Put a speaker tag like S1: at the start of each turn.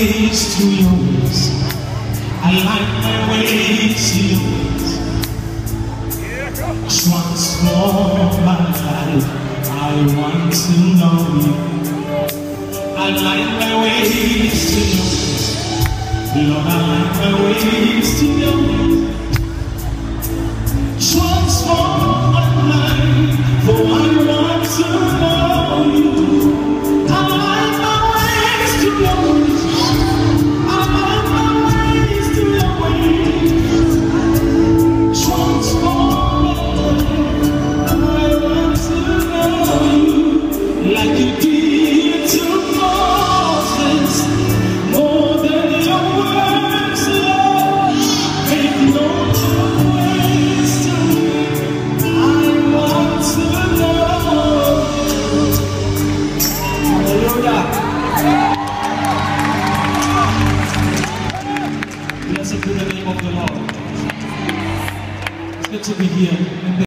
S1: ways to your ways. Align my ways to your ways. Transform my life. I want to know you. Align my ways to your ways. Lord, align my of the Lord. It's good to be here.